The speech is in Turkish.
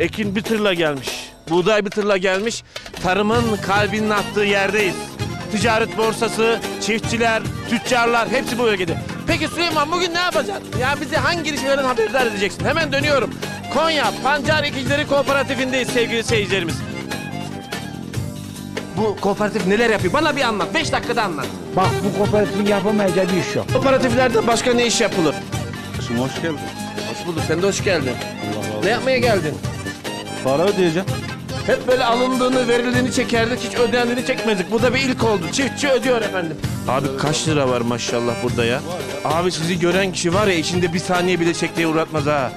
Ekin bir tırla gelmiş. Buğday bir tırla gelmiş. Tarımın kalbinin attığı yerdeyiz. Ticaret borsası, çiftçiler, tüccarlar hepsi bu bölgede. Peki Süleyman bugün ne yapacaksın? Ya bizi hangi ilişkilerden haberdar edeceksin? Hemen dönüyorum. Konya Pancar Ekicileri Kooperatifindeyiz sevgili seyircilerimiz. Bu kooperatif neler yapıyor? Bana bir anlat. Beş dakikada anlat. Bak bu kooperatifin yapamayacağı bir iş yok. Kooperatiflerde başka ne iş yapılır? Şimdi hoş geldin. Hoş bulduk. Sen de hoş geldin. Ne yapmaya geldin? Para ödeyeceğim. Hep böyle alındığını, verildiğini çekerdik, hiç ödendiğini çekmezdik. Bu da bir ilk oldu. Çiftçi ödüyor efendim. Abi kaç lira var maşallah burada ya? Abi sizi gören kişi var ya içinde bir saniye bile çektiğe uğratmaz ha.